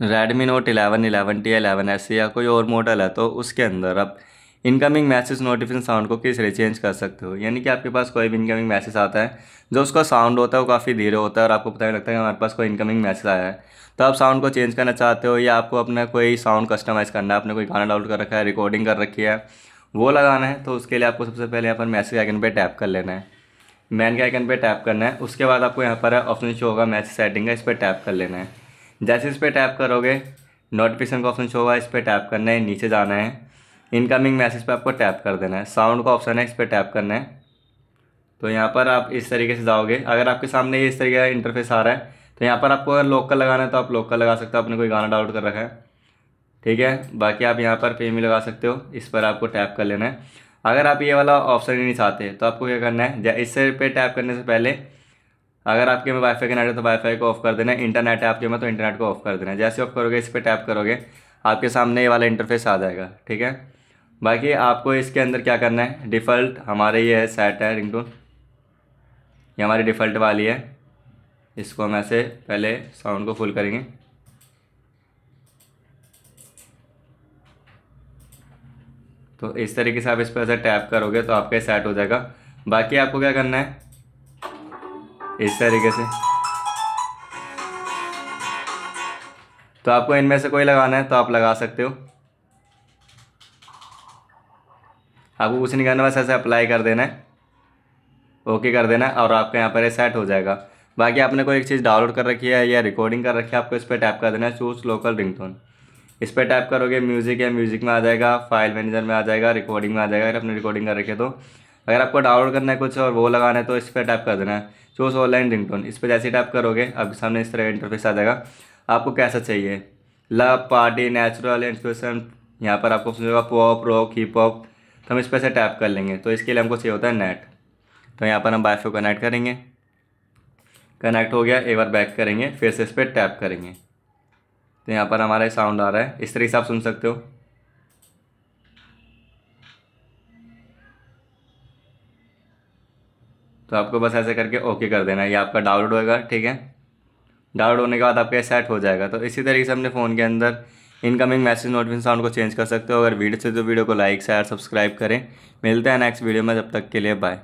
Redmi note eleven eleven T eleven S या कोई और मॉडल है तो उसके अंदर आप इनकमिंग मैसेज नोटिफिकेशन साउंड को किस तरह चेंज कर सकते हो? यानी कि आपके पास कोई भी इनकमिंग मैसेज आता है, जो उसका साउंड होता है वो काफ़ी धीरे होता है और आपको पता नहीं लगता है कि हमारे पास कोई इनकमिंग मैसेज आया है। तो आप साउंड को चेंज करना चाहते हो या आपको अपना कोई साउंड कस्टमाइज़ करना है, आपने कोई गाना डाउनलोड कर रखा है रिकॉर्डिंग कर रखी है, वो लगाना है तो उसके लिए आपको सबसे पहले यहाँ पर मैसेज आइकन पर टैप कर लेना है। मैन के आइकन पर टैप करना है, उसके बाद आपको यहाँ पर ऑप्शन शो होगा मैसेज सेटिंग का, इस पर टैप कर लेना है। जैसे इस पर टैप करोगे नोटिफिकेशन का ऑप्शन शो होगा इस पर टैप करना है, नीचे जाना है। इनकमिंग मैसेज पे आपको टैप कर देना है। साउंड का ऑप्शन है, इस पर टैप करना है। तो यहाँ पर आप इस तरीके से जाओगे। अगर आपके सामने ये इस तरीके का इंटरफेस आ रहा है तो यहाँ पर आपको अगर लोकल लगाना है तो आप लोकल लगा सकते हो, आपने कोई गाना डाउनलोड कर रखा है। ठीक है? बाकी आप यहाँ पर पेमी लगा सकते हो। इस पर आपको टैप कर लेना है। अगर आप ये वाला ऑप्शन ही नहीं चाहते तो आपको क्या करना है इससे पे टैप करने से पहले अगर आपके में वाईफाई कनेक्ट है तो वाईफाई को ऑफ़ कर देना इंटरनेट है आपके में तो इंटरनेट को ऑफ़ कर देना। जैसे ऑफ़ करोगे, इस पर टैप करोगे, आपके सामने ये वाला इंटरफेस आ जाएगा, ठीक है? बाकी आपको इसके अंदर क्या करना है? डिफ़ॉल्ट हमारे ये है सेट है रिंगटोन ये हमारी डिफ़ॉल्ट वाली है। इसको हम ऐसे पहले साउंड को फुल करेंगे। तो इस तरीके से आप इस पर ऐसे टैप करोगे तो आपका सेट हो जाएगा। बाकी आपको क्या करना है? इस तरीके से। तो आपको इनमें से कोई लगाना है तो आप लगा सकते हो। आपको कुछ नहीं करना, बस ऐसे अप्लाई कर देना है। ओके कर देना है और आपके यहाँ पर सेट हो जाएगा। बाकी आपने कोई एक चीज़ डाउनलोड कर रखी है या रिकॉर्डिंग कर रखी है, आपको इस पर टैप कर देना है चूज़ लोकल रिंगटोन इस पर टैप करोगे म्यूज़िक या म्यूज़िक में आ जाएगा फ़ाइल मैनेजर में आ जाएगा रिकॉर्डिंग में आ जाएगा, अगर आपने रिकॉर्डिंग कर रखी है तो। अगर आपको डाउनलोड करना है कुछ और वो लगाना है तो इस पर टाइप कर देना है। चूज़ ऑनलाइन रिंगटोन इस पर जैसे टैप करोगे, आपके सामने इस तरह का इंटरफेस आ जाएगा। आपको कैसा चाहिए? लव पार्टी नेचुरल इंस्पिरेशन यहाँ पर आपको होगा पॉप रॉक हिप हॉप तो हम इस पर से टैप कर लेंगे। तो इसके लिए हमको चाहिए होता है नेट तो यहाँ पर हम वाईफाई कनेक्ट करेंगे। कनेक्ट हो गया, एक बार बैक करेंगे, फिर से इस पर टैप करेंगे। तो यहाँ पर हमारा साउंड आ रहा है। इस तरीके से आप सुन सकते हो। तो आपको बस ऐसे करके ओके कर देना ये आपका डाउनलोड होएगा, ठीक है? डाउनलोड होने के बाद आपका सेट हो जाएगा। तो इसी तरीके से अपने फ़ोन के अंदर इनकमिंग मैसेज नोटिफिकेशन साउंड को चेंज कर सकते हो। अगर वीडियो से तो वीडियो को लाइक शेयर सब्सक्राइब करें। मिलते हैं नेक्स्ट वीडियो में, जब तक के लिए बाय